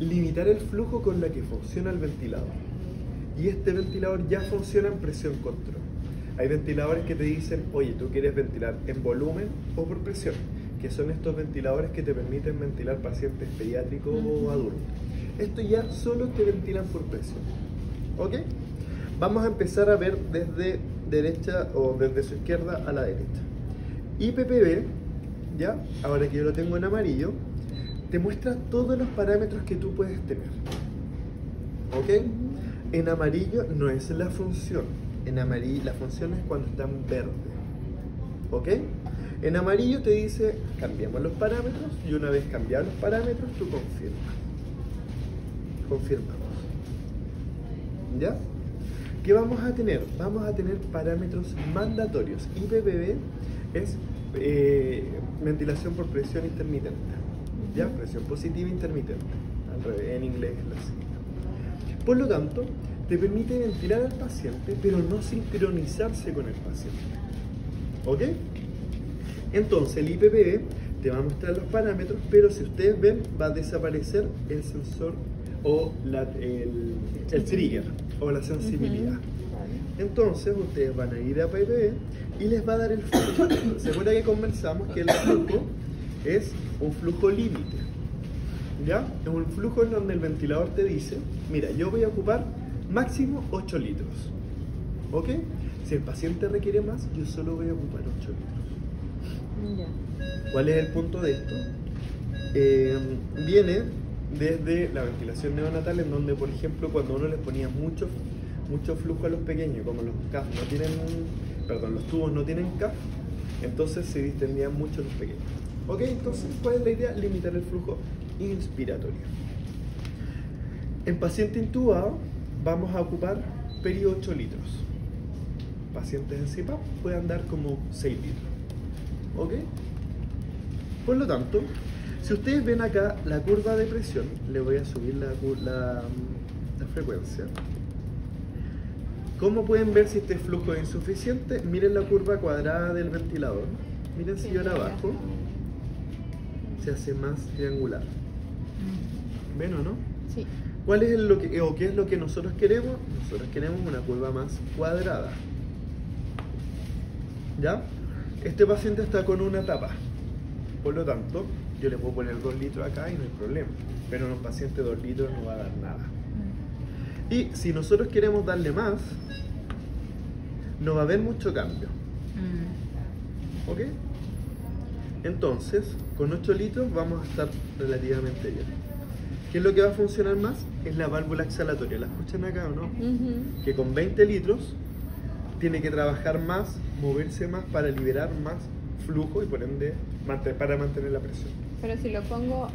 limitar el flujo con la que funciona el ventilador. Y este ventilador ya funciona en presión control. Hay ventiladores que te dicen, oye, tú quieres ventilar en volumen o por presión, que son estos ventiladores que te permiten ventilar pacientes pediátricos o adultos. Esto ya solo te ventilan por presión. ¿Ok? Vamos a empezar a ver desde derecha o desde su izquierda a la derecha. IPPB, ¿ya? Ahora que yo lo tengo en amarillo, te muestra todos los parámetros que tú puedes tener. ¿Ok? En amarillo no es la función. En amarillo la función es cuando está en verde. ¿Ok? En amarillo te dice cambiamos los parámetros y una vez cambiados los parámetros tú confirmas. Confirmamos. ¿Ya? ¿Qué vamos a tener? Vamos a tener parámetros mandatorios. IPPB es eh, ventilación por presión intermitente. ¿Ya? Presión positiva intermitente. Al revés, en inglés es la sigla. Por lo tanto, te permite ventilar al paciente, pero no sincronizarse con el paciente. ¿Ok? Entonces, el IPPB te va a mostrar los parámetros, pero si ustedes ven, va a desaparecer el sensor o el, el trigger o la sensibilidad. Entonces ustedes van a ir a PPB y les va a dar el flujo. ¿Se acuerdan que conversamos que el flujo es un flujo límite? ¿Ya? Es un flujo en donde el ventilador te dice, mira, yo voy a ocupar máximo 8 litros. ¿Ok? Si el paciente requiere más, yo solo voy a ocupar 8 litros. ¿Cuál es el punto de esto? Eh, viene desde la ventilación neonatal, en donde, por ejemplo, cuando uno les ponía mucho, mucho flujo a los pequeños, como los CAF no tienen, perdón, los tubos no tienen CAF, entonces se distendían mucho los pequeños. ¿Ok? Entonces, ¿cuál es la idea? Limitar el flujo inspiratorio. En paciente intubado vamos a ocupar peri 8 litros. Pacientes en CPAP pueden dar como 6 litros. ¿Ok? Por lo tanto, si ustedes ven acá la curva de presión, le voy a subir la, la, la frecuencia. ¿Cómo pueden ver si este flujo es insuficiente? Miren la curva cuadrada del ventilador. Miren si ahora abajo se hace más triangular. ¿Ven o no? Sí. ¿Cuál es lo que, o qué es lo que nosotros queremos? Nosotros queremos una curva más cuadrada. ¿Ya? Este paciente está con una tapa. Por lo tanto, yo le puedo poner 2 litros acá y no hay problema. Pero en un paciente 2 litros no va a dar nada. Y si nosotros queremos darle más, no va a haber mucho cambio. Mm. ¿Ok? Entonces, con 8 litros vamos a estar relativamente bien. ¿Qué es lo que va a funcionar más? Es la válvula exhalatoria. ¿La escuchan acá o no? Que con 20 litros tiene que trabajar más, moverse más para liberar más flujo y por ende para mantener la presión. Pero si lo pongo,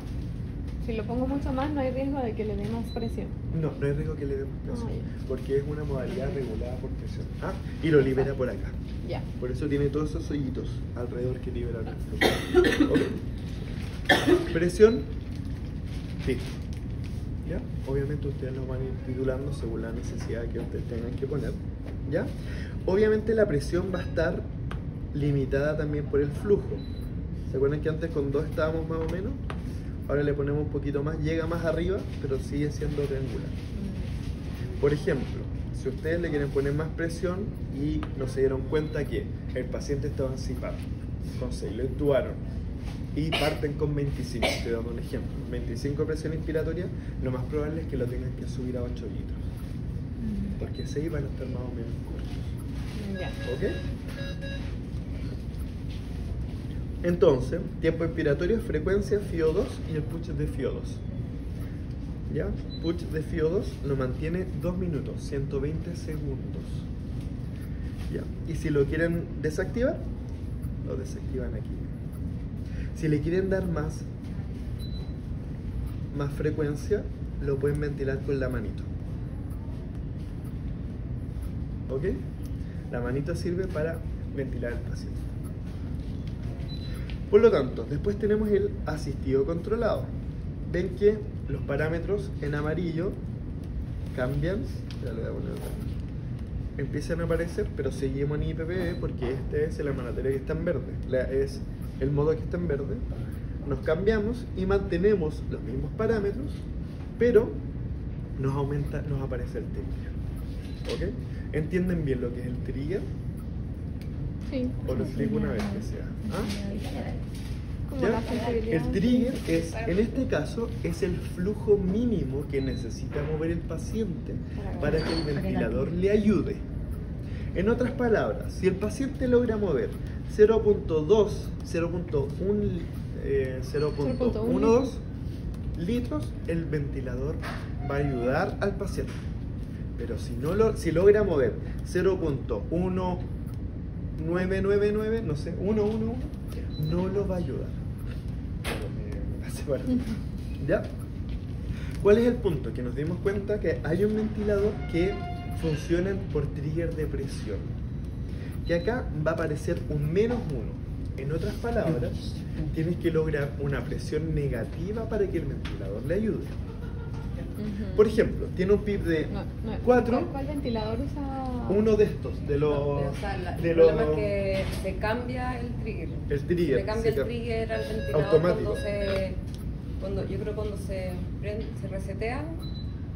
si lo pongo mucho más, no hay riesgo de que le dé más presión. No, no hay riesgo que le demos presión, Ah, ya. porque es una modalidad regulada por presión. Ah, y lo libera por acá. Ya. Por eso tiene todos esos hoyitos alrededor que liberan el flujo. Ok. Presión, listo. ¿Ya? Obviamente ustedes lo van a ir titulando según la necesidad que ustedes tengan que poner. ¿Ya? Obviamente la presión va a estar limitada también por el flujo. ¿Se acuerdan que antes con dos estábamos más o menos? Ahora le ponemos un poquito más, llega más arriba, pero sigue siendo triangular. Por ejemplo, si ustedes le quieren poner más presión y no se dieron cuenta que el paciente estaba en CPAP, con 6, lo intubaron y parten con 25, estoy dando un ejemplo, 25 presión inspiratoria, lo más probable es que lo tengan que subir a 8 litros, porque 6 van a estar más o menos cortos. ¿Ok? Entonces, tiempo inspiratorio, frecuencia FIO2 y el push de FIO2. ¿Ya? Push de FIO2 lo mantiene 2 minutos, 120 segundos. ¿Ya? Y si lo quieren desactivar, lo desactivan aquí. Si le quieren dar más, más frecuencia, lo pueden ventilar con la manito. ¿Ok? La manito sirve para ventilar al paciente. Por lo tanto, después tenemos el asistido controlado. Ven que los parámetros en amarillo cambian, ya voy a poner acá. empiezan a aparecer, pero seguimos en IPPE porque este es el emanatorio que está en verde, la- es el modo que está en verde. Nos cambiamos y mantenemos los mismos parámetros, pero nos aumenta, nos aparece el trigger. ¿Ok? ¿Entienden bien lo que es el trigger? Sí. O lo explico una vez que sea. ¿Ah? El trigger es, en este caso, es el flujo mínimo que necesita mover el paciente para que el ventilador le ayude. En otras palabras, si el paciente logra mover 0.2, 0.1, eh, 0.12 litros, el ventilador va a ayudar al paciente. Pero si, no lo, si logra mover 0.1999, no sé, 111, no lo va a ayudar. ¿Ya? ¿Cuál es el punto? Que nos dimos cuenta que hay un ventilador que funciona por trigger de presión. Que acá va a aparecer un menos uno. En otras palabras, tienes que lograr una presión negativa para que el ventilador le ayude. Por ejemplo, tiene un PIB de No, no, 4, ¿Cuál, cuál ventilador usa? uno de estos, de los... O sea, la- de el los problema es que se cambia el trigger. el trigger. Se cambia se el trigger al ventilador Automático. cuando se. Cuando, yo creo cuando se, prende- se resetea,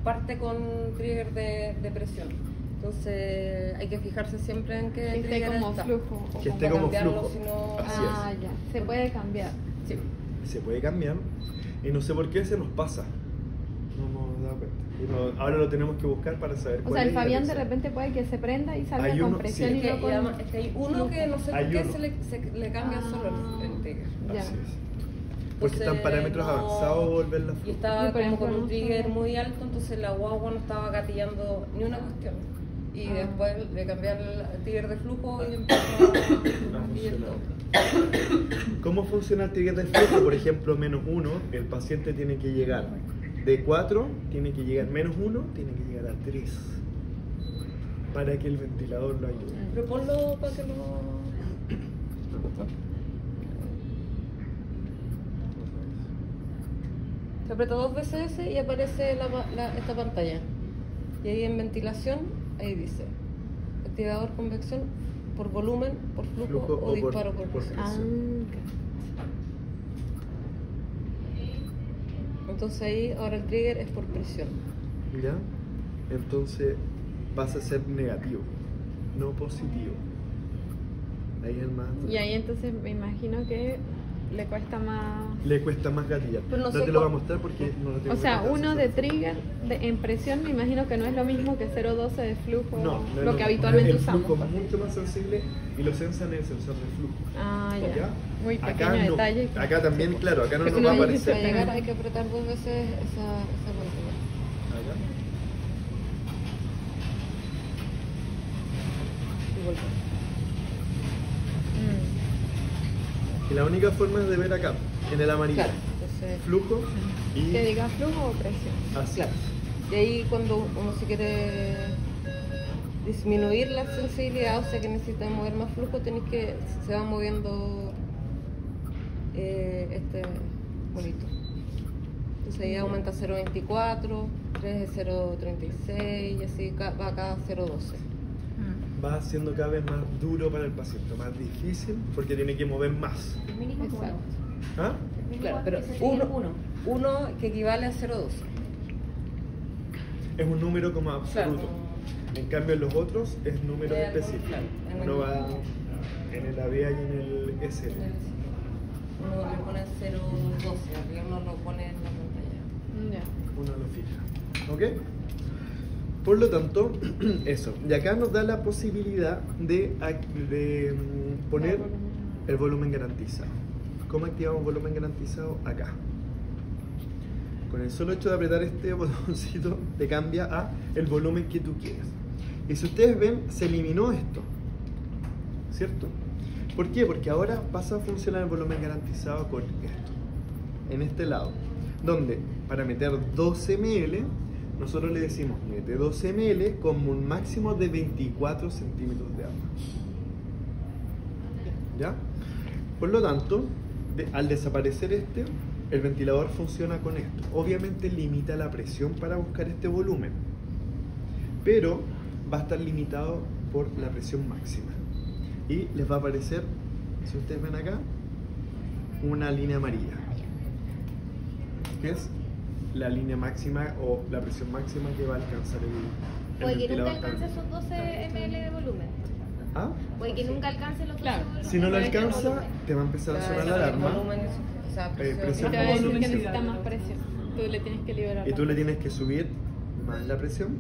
parte con trigger de, de presión. Entonces hay que fijarse siempre en que Que esté trigger como está. flujo. o Que esté como cambiarlo, flujo. si no- Así Ah, ya. Se puede cambiar. Sí. se puede cambiar y no sé por qué se nos pasa. No nos hemos dado cuenta. Y no- ahora lo tenemos que buscar para saber O cuál sea, el es Fabián de repente puede que se prenda y salga Hay con uno- presión sí. y con... además es que hay uno que no sé por qué uno. se le, se le cambia Ah. solo el, trigger. Así es. Porque están parámetros no- avanzados volver la Y estaba como con un trigger muy alto, entonces la guagua no estaba gatillando ni una cuestión. Y Ah. después le cambié el trigger de flujo y empezó a. ¿Cómo funciona el trigger de flujo? Por ejemplo, menos 1, el paciente tiene que llegar de 4, tiene que llegar menos 1, tiene que llegar a 3 para que el ventilador lo ayude. Pero ponlo para que lo. Se aprieta dos veces ese y aparece la pa- la- esta pantalla. Y ahí en ventilación, ahí dice: activador convección por volumen, por flujo, Flujo o, disparo por, por presión. Ah, Entonces ahí ahora el trigger es por presión. ¿Ya? Entonces pasa a ser negativo, no positivo. Ahí es el más. y ahí entonces me imagino que le cuesta más... Le cuesta más gatillar. Pero no no sé te lo voy a mostrar porque no lo tengo O sea, uno de trigger de, en presión me imagino que no es lo mismo que 0.12 de flujo, No, lo que habitualmente el usamos. flujo es mucho más sensible y lo sensan en el sensor de flujo. Ah, ya. ¿Ya? Muy pequeño acá no. detalle. Acá también, claro, acá no Que nos no va a aparecer. Para llegar hay que apretar dos veces esa, esa pantalla. Acá. Y vuelve. Mm. Y la única forma es de ver acá, en el amarillo. Claro, entonces. Flujo y Que diga flujo o presión. así. Claro. Y ahí cuando uno se quiere disminuir la sensibilidad, o sea que necesita mover más flujo, tenés que se va moviendo eh, este bonito. Entonces ahí aumenta 0.24, 3 es 0.36 y así va a cada 0.12. Va siendo cada vez más duro para el paciente, más difícil porque tiene que mover más. El mínimo es uno. Exacto. ¿Ah? El mínimo Claro, pero uno, es uno. uno que equivale a 0.12. Es un número como absoluto. En cambio, en los otros es número algo, específico. claro, en el- Uno va en el AVA y en el SL. Uno le pone 0.12, arriba uno lo pone en la pantalla. Ya. Uno lo fija. ¿Ok? Por lo tanto, eso. Y acá nos da la posibilidad de, mm, poner el volumen garantizado. ¿Cómo activamos volumen garantizado? Acá. Con el solo hecho de apretar este botoncito te cambia a el volumen que tú quieres. Y si ustedes ven, se eliminó esto. ¿Cierto? ¿Por qué? Porque ahora pasa a funcionar el volumen garantizado con esto. En este lado. Donde para meter 12 ml, nosotros le decimos mete 12 ml como un máximo de 24 centímetros de agua. ¿Ya? Por lo tanto, al desaparecer este, el ventilador funciona con esto. Obviamente limita la presión para buscar este volumen, pero va a estar limitado por la presión máxima. Y les va a aparecer, si ustedes ven acá, una línea amarilla, que es la línea máxima o la presión máxima que va a alcanzar el, el Puede que nunca alcance esos 12 ml de volumen. ¿Ah? Puede que nunca alcance los 12 Claro. volumen. Si no lo que alcanza, te va a empezar a Claro, sonar la alarma volumen es- o sea, Eh, presión. Te presión va a decir que volumen. necesita más presión. Tú le tienes que liberar. y tú le tienes que subir más la presión.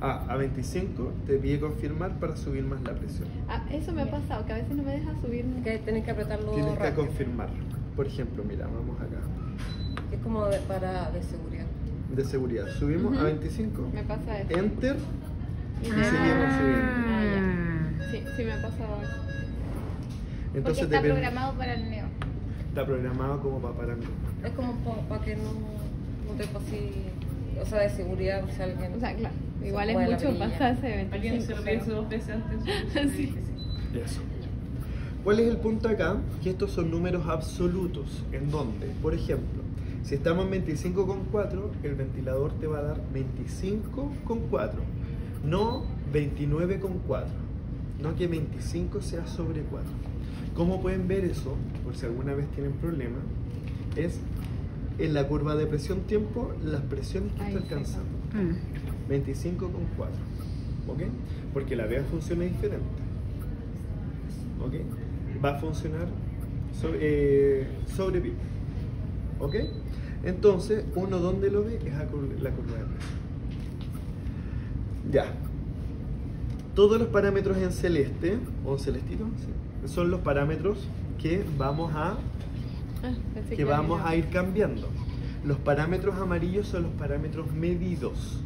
Ah, a 25 te pide confirmar para subir más la presión. Ah, eso me ha pasado, que a veces no me deja subir. Que tenés que apretarlo Tienes que rápido. confirmar. Por ejemplo, mira, vamos acá. Como de, para de seguridad. De seguridad. Subimos a Ujú. 25. Me pasa eso. Enter. Y te- seguimos subiendo. Ah, ya. Sí, sí me ha pasado eso. Porque Entonces está depende- programado para el neo. Está programado como para parar. Es como para que no, no te pase, o sea, de seguridad, por si alguien. O sea, claro, igual es mucho pasarse de Alguien 25. se lo piensa dos veces antes. Sí. Eso. ¿Cuál es el punto acá? Que estos son números absolutos. ¿En donde Por ejemplo, si estamos en 25,4, el ventilador te va a dar 25,4, no 29,4. No que 25 sea sobre 4. ¿Cómo pueden ver eso? Por si alguna vez tienen problema, es en la curva de presión-tiempo las presiones que Ahí está alcanzando. Mm. 25,4. ¿Ok? Porque la vea funciona diferente. ¿Ok? Va a funcionar sobre, eh, sobre. ¿Ok? Entonces, uno donde lo ve es a la curva de presión. Ya. Todos los parámetros en celeste, o celestito, son los parámetros que vamos a Ah, que vamos a ir cambiando. Los parámetros amarillos son los parámetros medidos.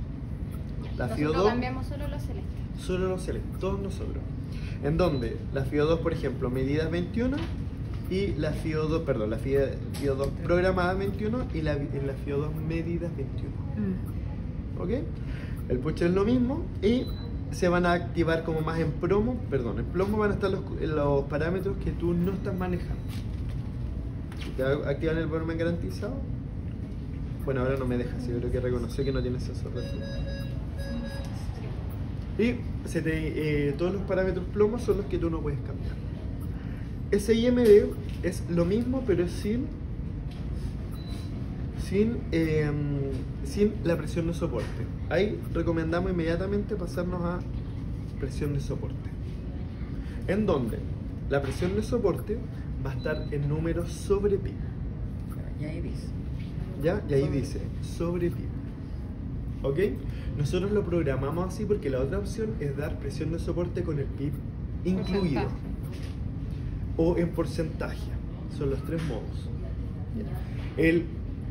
La Nosotros FIO2 cambiamos solo los celestes. solo los celestes, todos nosotros. En donde la FIO2, por ejemplo, medidas 21 y la FIO2, perdón, la FIO, FIO2 programada 21 y la, la FIO2 medidas 21. Mm. ¿Ok? El push es lo mismo y se van a activar como más en promo, perdón, en plomo van a estar los, los parámetros que tú no estás manejando. Si te activan el volumen garantizado, bueno, ahora no me deja, sí, yo creo que reconoció que no tiene sensor de. Y se te, eh, todos los parámetros plomo son los que tú no puedes cambiar. SIMD es lo mismo, pero es sin sin, eh, sin la presión de soporte. Ahí recomendamos inmediatamente pasarnos a presión de soporte. En donde la presión de soporte va a estar en números sobre pi. Y ahí dice. ¿Ya? Y ahí Sobre dice sobre pi. ¿Ok? Nosotros lo programamos así porque la otra opción es dar presión de soporte con el PIB incluido. O en porcentaje. Son los tres modos. El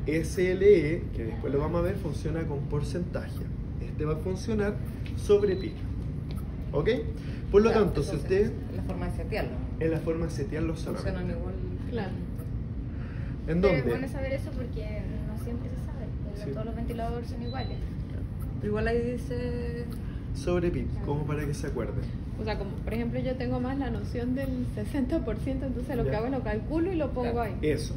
SLE, que después lo vamos a ver, funciona con porcentaje. Este va a funcionar sobre pi. ¿Ok? Por lo Claro, tanto, si usted La forma de setearlo. en la forma de setearlo solamente. Funcionan igual. Claro. ¿En Pero es dónde? bueno saber eso porque no siempre se sabe. Sí. Todos los ventiladores son iguales. Igual ahí dice. Sobre pi, como para que se acuerden. O sea, como por ejemplo yo tengo más la noción del 60%, entonces lo Ya. que hago es lo calculo y lo pongo Claro. ahí. Eso.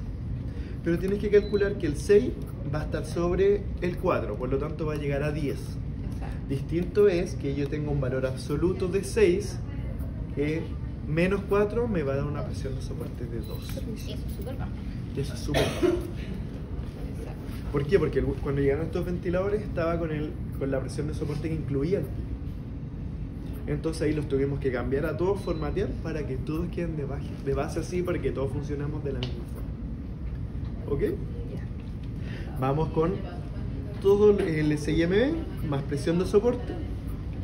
Pero tienes que calcular que el 6 va a estar sobre el 4, por lo tanto va a llegar a 10. Exacto. Distinto es que yo tengo un valor absoluto de 6, que menos 4 me va a dar una presión de soporte de 2. Y eso es súper bajo. Y eso es súper bajo. Exacto. ¿Por qué? Porque el- cuando llegaron estos ventiladores estaba con, el, con la presión de soporte que incluía el pi. Entonces ahí los tuvimos que cambiar a todos, formatear para que todos queden de base, así, para que todos funcionamos de la misma forma. ¿Ok? Vamos con todo el SIMB más presión de soporte.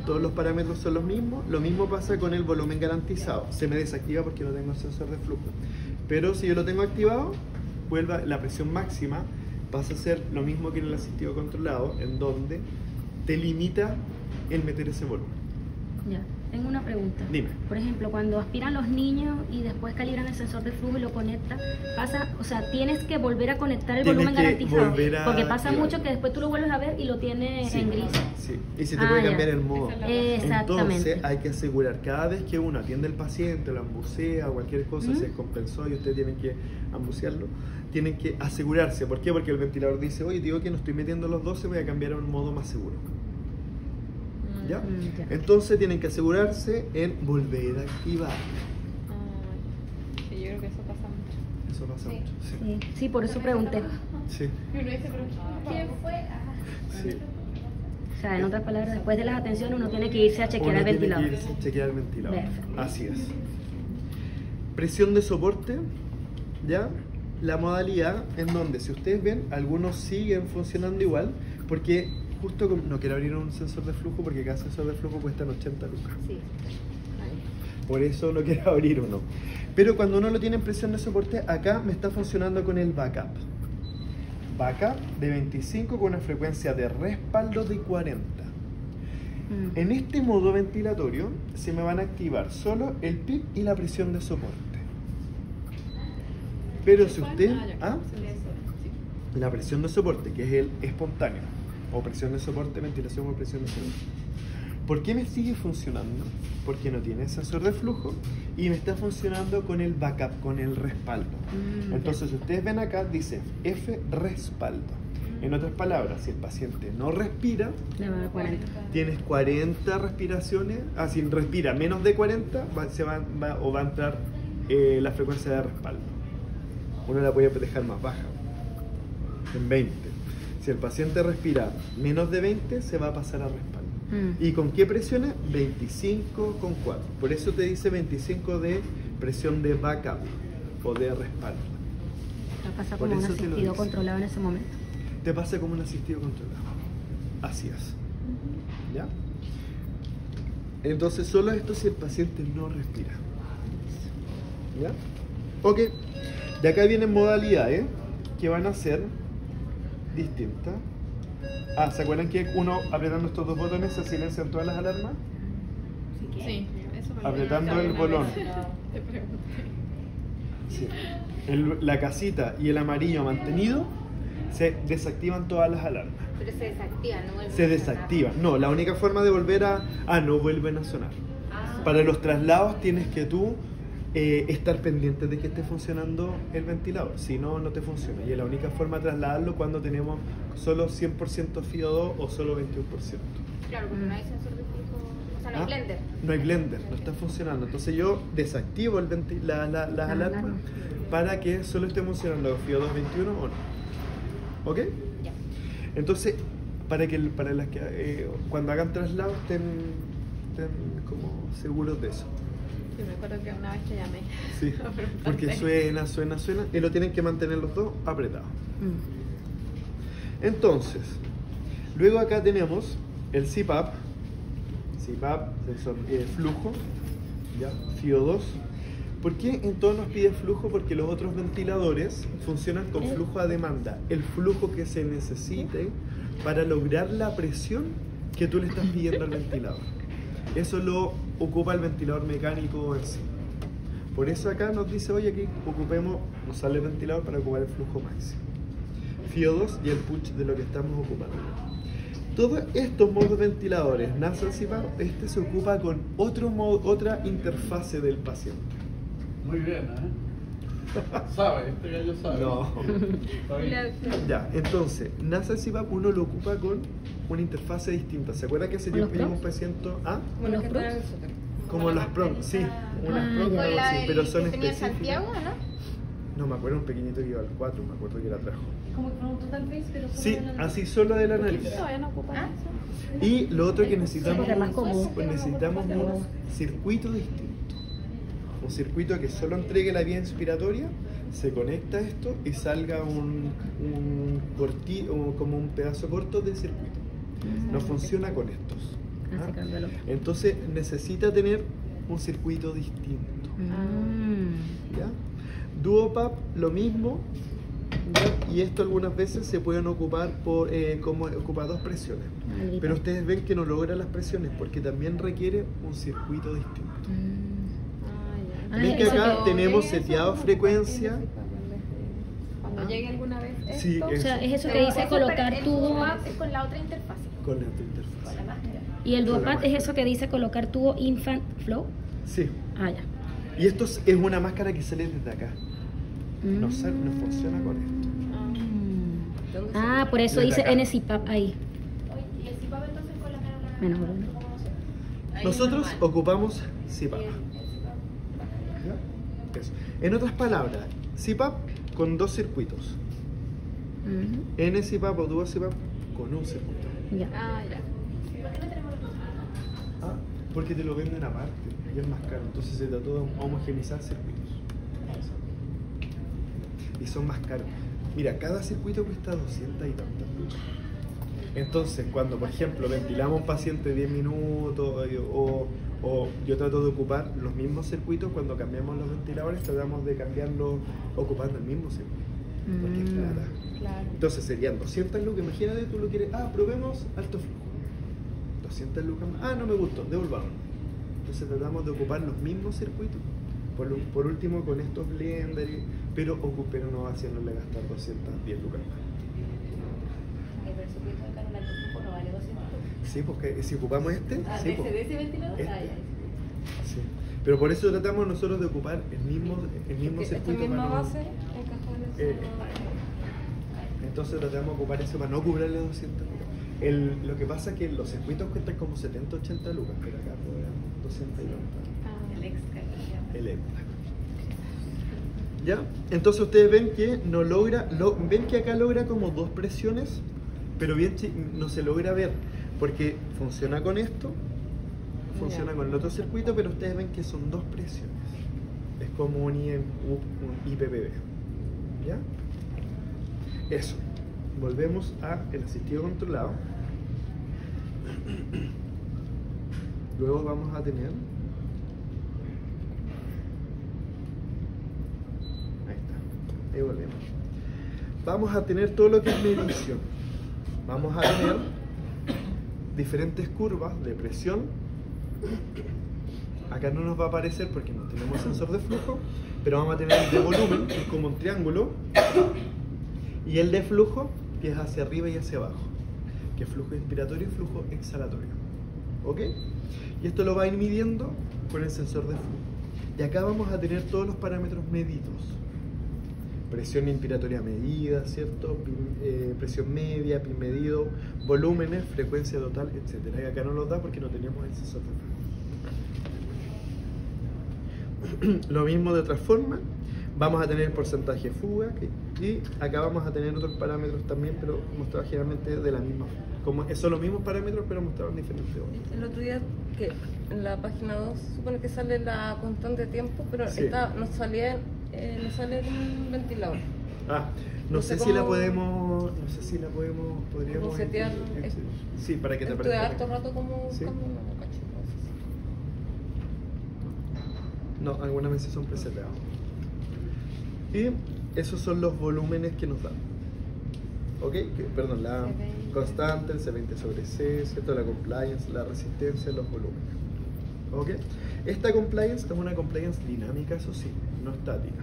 Todos los parámetros son los mismos. Lo mismo pasa con el volumen garantizado. Se me desactiva porque no tengo el sensor de flujo. Pero si yo lo tengo activado, vuelva la presión máxima pasa a ser lo mismo que en el asistido controlado, en donde te limita el meter ese volumen. Ya, tengo una pregunta. Dime. Por ejemplo, cuando aspiran los niños y después calibran el sensor de flujo y lo conectan, pasa, o sea, tienes que volver a conectar el Tienes volumen garantizado. a Porque pasa mucho que después tú lo vuelves a ver y lo tienes Sí, en gris. Sí, y se te Ah, puede ya. cambiar el modo. Exactamente. Entonces hay que asegurar, cada vez que uno atiende al paciente, lo ambucea o cualquier cosa, ¿Mm? se compensó y ustedes tienen que ambucearlo, tienen que asegurarse. ¿Por qué? Porque el ventilador dice, oye, digo que no estoy metiendo los 12, voy a cambiar a un modo más seguro. Mm. ¿Ya? Mm, ya. Entonces tienen que asegurarse en volver a activar. Ah, sí, yo creo que eso pasa mucho. Eso pasa Sí. mucho. Sí. Sí, sí, por eso pregunté. Sí. ¿Quién fue? Ah, sí. O sea, en otras palabras, después de las atenciones uno tiene que irse a chequear Uno el tiene que ventilador. irse a chequear el ventilador. Perfecto. Así es. Presión de soporte, ¿ya? La modalidad en donde, si ustedes ven, algunos siguen funcionando igual, porque justo no quiero abrir un sensor de flujo porque cada sensor de flujo cuesta 80 lucas. Sí. Por eso no quiero abrir uno. Pero cuando uno lo tiene en presión de soporte, acá me está funcionando con el backup. Backup de 25 con una frecuencia de respaldo de 40. Mm. En este modo ventilatorio se me van a activar solo el PIP y la presión de soporte. Pero si usted... ¿ah? La presión de soporte, que es el espontáneo, o presión de soporte, ventilación o presión de soporte. ¿Por qué me sigue funcionando? Porque no tiene sensor de flujo y me está funcionando con el backup, con el respaldo. Mm, Entonces, si ustedes ven acá, dice F respaldo. En otras palabras, si el paciente no respira, Le va a dar 40. tienes 40 respiraciones, ah, si respira menos de 40, va, se va, va- o va a entrar eh, la frecuencia de respaldo. Uno la puede dejar más baja, en 20. Si el paciente respira menos de 20, se va a pasar a respaldo. Mm. ¿Y con qué presiones? 25 con 4. Por eso te dice 25 de presión de backup o de respaldo. Va a pasar Por como un te asistido controlado en ese momento. Te pasa como un asistido controlado. Así es. ¿Ya? Entonces, solo esto si el paciente no respira. ¿Ya? Ok. De acá vienen modalidades que van a ser distintas. Ah, ¿se acuerdan que uno apretando estos dos botones se silencian todas las alarmas? Sí, eso me lo Apretando el bolón. Te. Sí. El- la casita y el amarillo mantenido se desactivan todas las alarmas. Pero se desactiva, ¿no? vuelve Se a sonar. desactivan. No, la única forma de volver a... Ah, no vuelven a sonar. Ah. Para los traslados tienes que tú eh, estar pendiente de que esté funcionando el ventilador. Si no, no te funciona. Y es la única forma de trasladarlo cuando tenemos solo 100% FIO2 o solo 21%. Claro, porque no hay sensor de flujo. O sea, no hay ¿Ah? blender. No hay blender, no está funcionando. Entonces yo desactivo el venti- la- la- las Las alarmas para que solo esté funcionando FIO2 21 o no. ¿Ok? Ya. Entonces, para que para las que eh, cuando hagan traslados estén, estén como seguros de eso. Sí, me acuerdo que una vez te llamé. Sí, porque suena, suena, suena y lo tienen que mantener los dos apretados. Mm. Entonces, luego acá tenemos el CPAP, CPAP, sensor eh, flujo, ya, FIO2. ¿Por qué en todos nos pide flujo? Porque los otros ventiladores funcionan con flujo a demanda, el flujo que se necesite para lograr la presión que tú le estás pidiendo al ventilador. Eso lo ocupa el ventilador mecánico en sí. Por eso acá nos dice, oye, aquí ocupemos, sale el ventilador para ocupar el flujo máximo. FIO2 y el push de lo que estamos ocupando. Todos estos modos ventiladores, nasal este se ocupa con otro modo, otra interfase del paciente. Muy bien, ¿eh? Sabe, este gallo sabe. No. Está bien. Ya, entonces, nasal CPAP uno lo ocupa con una interfase distinta. ¿Se acuerda que hace ¿Con los tiempo paciente? ¿Ah? Bueno, ¿Los que. Como las PROM, sí, unas Ah, PROM, así, del pero son específicas. Santiago, ¿no? No me acuerdo, un pequeñito que iba al 4, me acuerdo que la trajo. Como que un total face, pero solo Sí, de la- así solo de la ¿Por qué nariz. todavía no ocupan ¿Ah? Y lo otro que Sí, necesitamos, es más pues necesitamos un circuito distinto. Un circuito que solo entregue la vía inspiratoria, se conecta a esto y salga un, un corti- como un pedazo corto de circuito. No funciona con estos. ¿ah? Entonces necesita tener un circuito distinto. Mm. ¿ya? Duopap, lo mismo. ¿ya? Y esto algunas veces se pueden ocupar por, eh, como ocupar dos presiones. Pero ustedes ven que no logra las presiones porque también requiere un circuito distinto. Mm. Ah, Ven que eso acá tenemos Eso, seteado frecuencia. Cuando Ah. llegue alguna vez esto, Sí, O sea, es eso que dice eso, colocar tubo duopap es con la otra interfase. Con esta interfaz. Con la más grande. y el duopat es eso que dice colocar tubo infant flow. Sí. Ah, ya. Y esto es es una máscara que sale desde acá. No, sale- no funciona con esto. Mm. ¿Dónde se Ah, por eso Desde dice acá. NCPAP ahí. ¿y el CPAP entonces con la Menos uno. Nosotros ocupamos CPAP. Eso. En otras palabras, CPAP con dos circuitos. Ujú. N CPAP o Duo CPAP con un circuito. Ya. Ah, ya. Ah, porque te lo venden aparte y es más caro. Entonces se trató de homogeneizar circuitos. Y son más caros. Mira, cada circuito cuesta 200 y tantas. Entonces, cuando por ejemplo ventilamos a un paciente 10 minutos eh, o, o yo trato de ocupar los mismos circuitos, cuando cambiamos los ventiladores tratamos de cambiarlos ocupando el mismo circuito. Porque es Mm. plata. Claro. Entonces serían 200 lucas. Imagínate, tú lo quieres. Ah, probemos alto flujo. 200 lucas más. Ah, no me gustó, devolvamos. Entonces tratamos de ocupar los mismos circuitos. Por, por último, con estos blenders, pero, pero no haciéndole gastar 210 lucas más. El presupuesto de Carol Alto Flujo no vale 200 lucas. Sí, porque si ocupamos este, Ah, sí, de ese, de ese ventilador, Este. ah, sí. Pero por eso tratamos nosotros de ocupar el mismo, el mismo Porque esta circuito. misma para no- base encajar eso. Eh, Entonces tratamos de ocupar eso para no cobrarle 200 lucas. El, lo que pasa es que los circuitos cuestan como 70, 80 lucas, pero acá cobramos 200 y El ex Carol. el extra. ¿Ya? Entonces ustedes ven que no logra, lo- ven que acá logra como dos presiones, pero bien chi- no se logra ver, porque funciona con esto, funciona con el otro circuito, pero ustedes ven que son dos presiones. Es como un, un IPPB. ¿Ya? Eso. Volvemos a el asistido controlado. Luego vamos a tener Ahí está. Ahí volvemos. Vamos a tener todo lo que es medición. Vamos a tener diferentes curvas de presión. Acá no nos va a aparecer porque no tenemos sensor de flujo, pero vamos a tener el de volumen, que es como un triángulo, y el de flujo, que es hacia arriba y hacia abajo, que es flujo inspiratorio y flujo exhalatorio. ¿Ok? Y esto lo va a ir midiendo con el sensor de flujo. Y acá vamos a tener todos los parámetros medidos. Presión inspiratoria medida, ¿cierto? Eh, presión media, pin medido, volúmenes, frecuencia total, etc. Y acá no los da porque no teníamos el sensor. Lo mismo de otra forma. Vamos a tener porcentaje de fuga que- y acá vamos a tener otros parámetros también, pero mostrados generalmente de la misma forma. Como son los mismos parámetros, pero mostrados en diferentes orden. El otro día que en la página 2 supone que sale la constante de tiempo, pero Sí. esta no salía, eh, no sale un ventilador. Ah, no, No sé, sé si la podemos, no sé si la podemos, podríamos ¿Cómo setear? Sí, para que te aparezca. harto rato como Sí. buscando, no, no algunas veces son preseteados. Y esos son los volúmenes que nos dan. ¿Ok? Que- perdón, la C20. constante, el C20 sobre C, ¿cierto? La compliance, la resistencia, los volúmenes. ¿Ok? Esta compliance es una compliance dinámica, eso sí, no estática.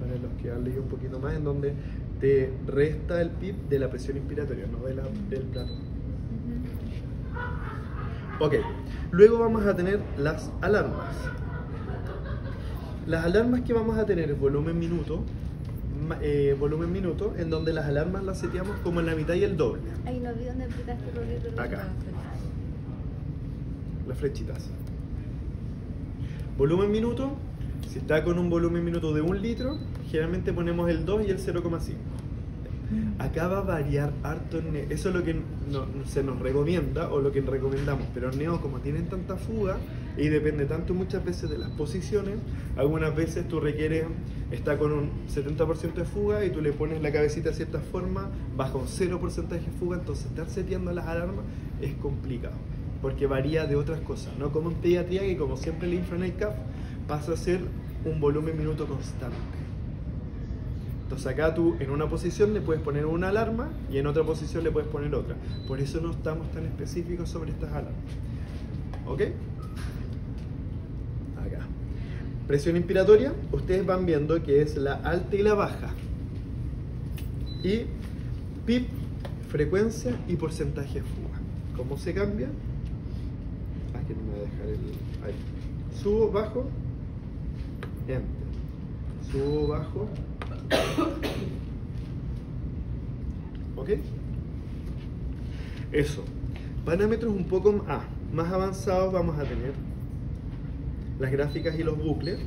Para los que han leído un poquito más, en donde te resta el PIB de la presión inspiratoria, no de la, del plato. Ok, luego vamos a tener las alarmas. Las alarmas que vamos a tener es volumen minuto, eh, volumen minuto, en donde las alarmas las seteamos como en la mitad y el doble. Ahí no vi dónde apretaste. Acá. Las flechitas. Volumen minuto, si está con un volumen minuto de un litro, generalmente ponemos el 2 y el 0,5. Acá va a variar harto en. Eso es lo que se nos recomienda o lo que recomendamos. Pero en Neo, como tienen tanta fuga y depende tanto muchas veces de las posiciones, algunas veces tú requieres, está con un 70% de fuga y tú le pones la cabecita de cierta forma, baja un 0% de fuga, entonces estar seteando las alarmas es complicado. Porque varía de otras cosas, no como en pediatría que como siempre el infranet CAF pasa a ser un volumen minuto constante. Entonces acá tú en una posición le puedes poner una alarma y en otra posición le puedes poner otra. Por eso no estamos tan específicos sobre estas alarmas. ¿Ok? Acá. Presión inspiratoria, ustedes van viendo que es la alta y la baja. Y PIP, frecuencia y porcentaje de fuga. ¿Cómo se cambia? Ah, que no me va a el... Ahí. Subo, bajo, enter. Subo, bajo, ¿Ok? Eso. Parámetros un poco ah, más avanzados vamos a tener las gráficas y los bucles.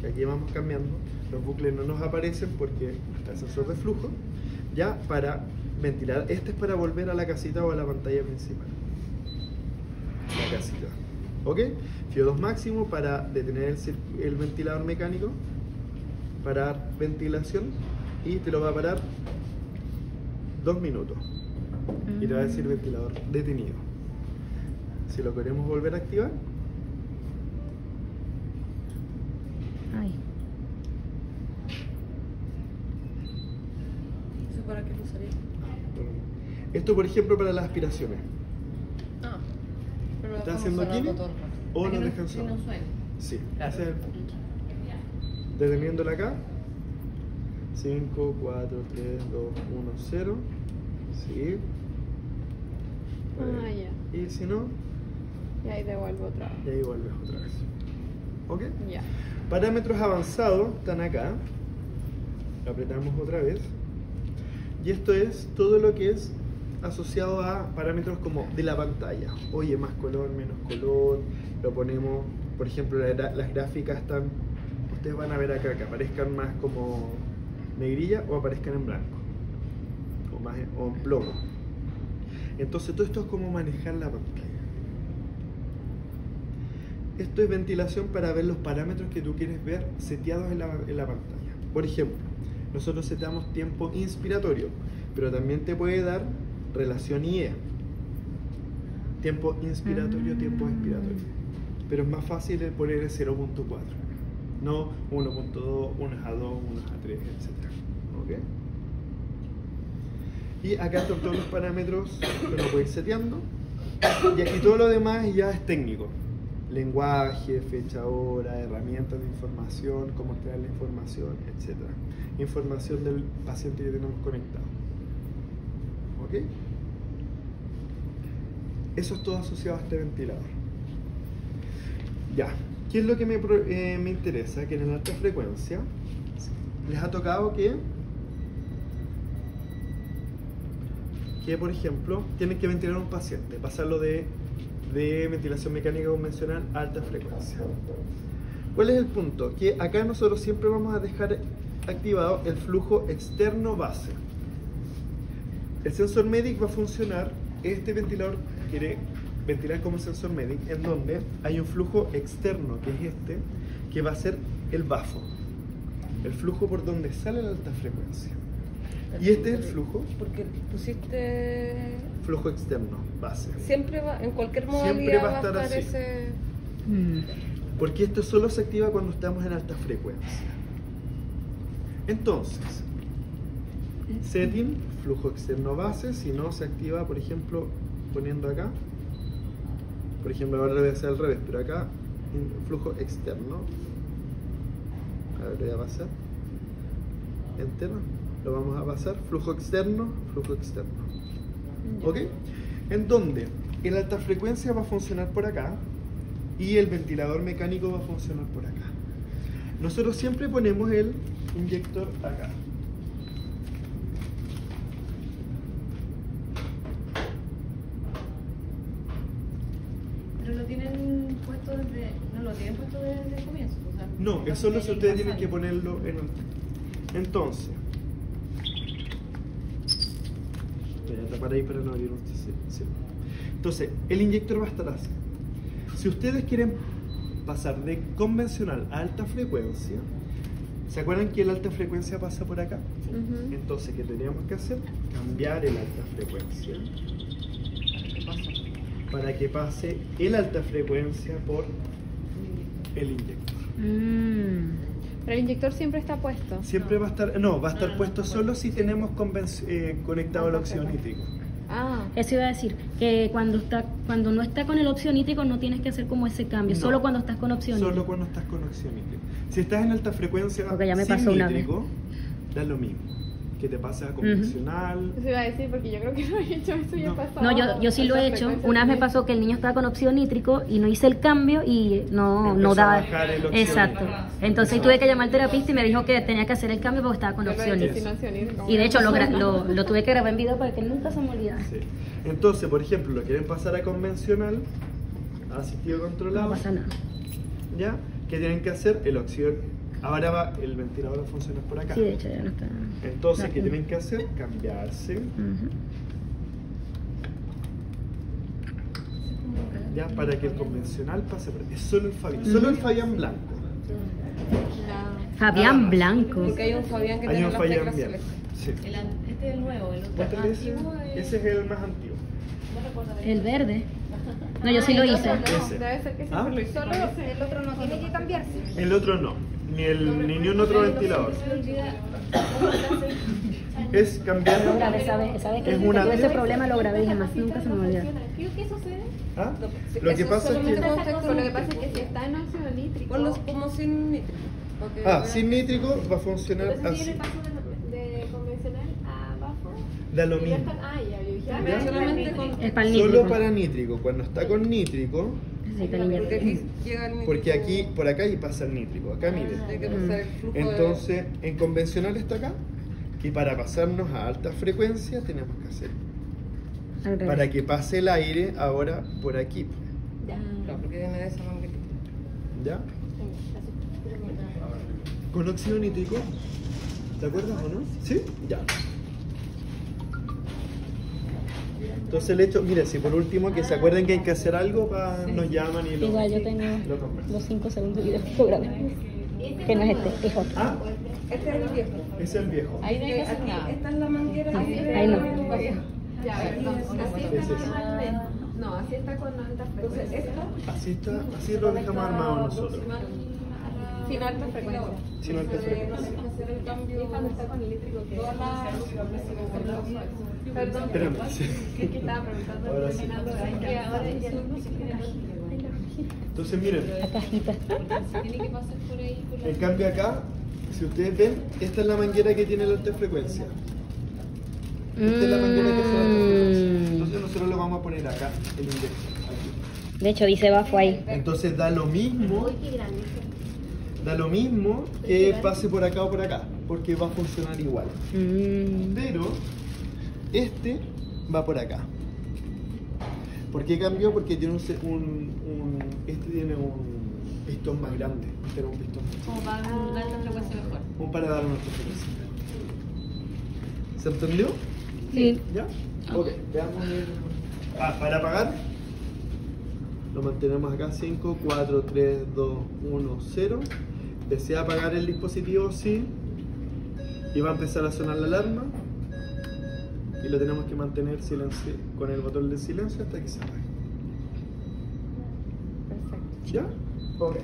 Que aquí vamos cambiando. Los bucles no nos aparecen porque está el sensor de flujo. Ya para ventilar, este es para volver a la casita o a la pantalla principal. Casita. ¿Ok? FIO2 máximo para detener el, ventilador mecánico, parar ventilación y te lo va a parar dos minutos. Y te va a decir ventilador detenido. Si lo queremos volver a activar, Ay. ¿Eso para qué lo usaría? esto por ejemplo para las aspiraciones. ¿Está haciendo aquí? O que dejan. Sí, Claro. ese es el punto. Deteniéndola acá. 5, 4, 3, 2, 1, 0. Sí. Ah, ya. Y si no, Y ahí devuelvo otra y vez. ahí vuelves otra vez. ¿Ok? Ya. Parámetros avanzados están acá. Lo apretamos otra vez. Y esto es todo lo que es asociado a parámetros como de la pantalla. Oye, más color, menos color. Lo ponemos, por ejemplo, las gráficas están. Ustedes van a ver acá que aparezcan más como negrilla o aparezcan en blanco. O, más en, o en plomo. Entonces, todo esto es como manejar la pantalla. Esto es ventilación para ver los parámetros que tú quieres ver seteados en la, en la pantalla. Por ejemplo, nosotros seteamos tiempo inspiratorio, pero también te puede dar relación IE. Tiempo inspiratorio, Mm. tiempo expiratorio. Pero es más fácil el poner el 0.4. No 1.2, 1 es a 2, 1 es a 3, etc. ¿Ok? Y acá están todos los parámetros que uno puede ir seteando. Y aquí todo lo demás ya es técnico. Lenguaje, fecha, hora, herramientas de información, cómo extraer la información, etc. Información del paciente que tenemos conectado. ¿Ok? Eso es todo asociado a este ventilador. Ya. ¿Qué es lo que me, eh, me interesa? Que en alta frecuencia les ha tocado que que, por ejemplo, tienen que ventilar a un paciente, pasarlo de, de ventilación mecánica convencional a alta frecuencia. ¿Cuál es el punto? Que acá nosotros siempre vamos a dejar activado el flujo externo base. El sensor MEDIC va a funcionar, este ventilador quiere ventilar como sensor MEDIC, en donde hay un flujo externo, que es este, que va a ser el bafo, el flujo por donde sale la alta frecuencia. Y este es el flujo, Porque pusiste. flujo externo, base. Siempre va, en cualquier Siempre modalidad va a estar así. ese. Porque esto solo se activa cuando estamos en alta frecuencia. Entonces, setting, flujo externo base, si no se activa, por ejemplo, poniendo acá, por ejemplo, ahora debe ser al revés, pero acá, flujo externo, a ver, voy a pasar, enter, lo vamos a pasar, flujo externo, flujo externo. ¿Ok? En donde el alta frecuencia va a funcionar por acá y el ventilador mecánico va a funcionar por acá. Nosotros siempre ponemos el inyector acá. Pero lo tienen puesto desde. No lo tienen puesto desde el comienzo. o sea, No, es solo si ustedes tienen que ponerlo en el... Entonces... Voy a tapar ahí para no abrir un sí, sí. Entonces, el inyector va a estar así. Si ustedes quieren pasar de convencional a alta frecuencia, ¿se acuerdan que la alta frecuencia pasa por acá? Ujú. Entonces, ¿qué teníamos que hacer? Cambiar el alta frecuencia para que pase el alta frecuencia por el inyector. Mm. Pero el inyector siempre está puesto. Siempre va a estar, no, va a estar no, puesto no, solo si tenemos eh, conectado el óxido frecuencia. nítrico. Ah, Eso iba a decir, que cuando está cuando no está con el óxido nítrico no tienes que hacer como ese cambio, No. solo cuando estás con óxido Solo cuando estás con óxido nítrico. Si estás en alta frecuencia Porque ya me sin pasó una vez. da lo mismo. Que te pase a convencional. eso iba a decir porque yo creo que no he hecho eso ya No. pasado. No, yo, yo sí lo he hecho. Una vez me pasó que el niño estaba con óxido nítrico y no hice el cambio y no, Empezó no a daba. bajar el óxido Exacto. Entonces tuve que llamar al terapista y me dijo que tenía que hacer el cambio porque estaba con óxido nítrico. Y de hecho lo, lo, lo tuve que grabar en video para que nunca se me olvidara. Sí. Entonces, por ejemplo, lo quieren pasar a convencional, asistido No controlado. pasa nada. ¿Ya? ¿Qué tienen que hacer? El óxido Ahora va, el ventilador va a funcionar por acá. Sí, de hecho ya no está. Entonces, ¿qué Rápido. tienen que hacer? Cambiarse. Ya, para que el convencional pase por Es solo el Fabián, solo el Fabián blanco. Fabián Ah. Blanco. Porque hay un Fabián que Hay tiene un Fabián bien. Sí. El este es el nuevo, el otro antiguo es... Ese es el más antiguo. No El verde. No, yo sí lo hice. Ese. Debe ser que ¿Ah? siempre lo hice. Solo el otro no tiene que cambiarse. El otro no, ni, el, ni, ni un otro ventilador. Es cambiar. Lo grabé, ¿sabes? ¿Sabes que Es tuve una- ese problema? Lo grabé y jamás nunca se me olvidó. ¿Qué, ¿Qué sucede? ¿Ah? Lo que pasa es que. cuando está Pero con- lo que pasa es que si está en óxido nítrico. Como sin nítrico. Ah, sin nítrico va a funcionar Entonces, si así. de, de convencional a bajo. Da lo mismo. están- Ah, ya, yo dije. Pero ya, solamente ya, con- Es para el Solo para nítrico. Cuando está con nítrico, Porque aquí porque por acá y pasa el nítrico. Acá mire. Hay que pasar el flujo de- Entonces, en convencional está acá. Y para pasarnos a alta frecuencia tenemos que hacer. Para que pase el aire ahora por aquí. Claro, porque viene de esa manguerita. ¿Ya? Con óxido nítrico. ¿Te acuerdas o no? ¿Sí? Ya. Entonces el hecho, mira, si por último que se acuerden que hay que hacer algo, pa- nos llaman y lo, Igual yo tengo lo los 5 segundos de video grabé. Que no es este, es otro. Ah, Este es el viejo. es el viejo. Ahí no hay que hacer nada. esta es la manguera. No, ahí no. Ya, perdón. Así Sí, sí, está sí. normalmente. No, así está con Entonces, frecuencia. esto Así está, así lo dejamos armado nosotros. Sin alta frecuencia. Sin alta frecuencia. Perdón. Espérame, sí. Es que estaba preguntando Ahora sí. ahora se queda. Entonces miren, en cambio acá, si ustedes ven, esta es la manguera que tiene la alta frecuencia. Esta es la manguera que hace la alta frecuencia. Mm. Entonces nosotros lo vamos a poner acá, el inyector. aquí. De hecho, dice bajo ahí. Entonces da lo mismo, da lo mismo que pase por acá o por acá, porque va a funcionar igual. Mm. Pero este va por acá. ¿Por qué cambió? Porque tiene un, un- este tiene un pistón más grande. Este era un pistón más. Como para dar la frecuencia mejor. Un para dar una frecuencia. ¿Se entendió? Sí. ¿Ya? Ok, veamos el... Ah, para apagar, lo mantenemos acá 5, 4, 3, 2, 1, 0. Desea apagar el dispositivo, sí. Y va a empezar a sonar la alarma. Y lo tenemos que mantener silencio, con el botón de silencio hasta que se apague. Perfecto. ¿Ya? Ok.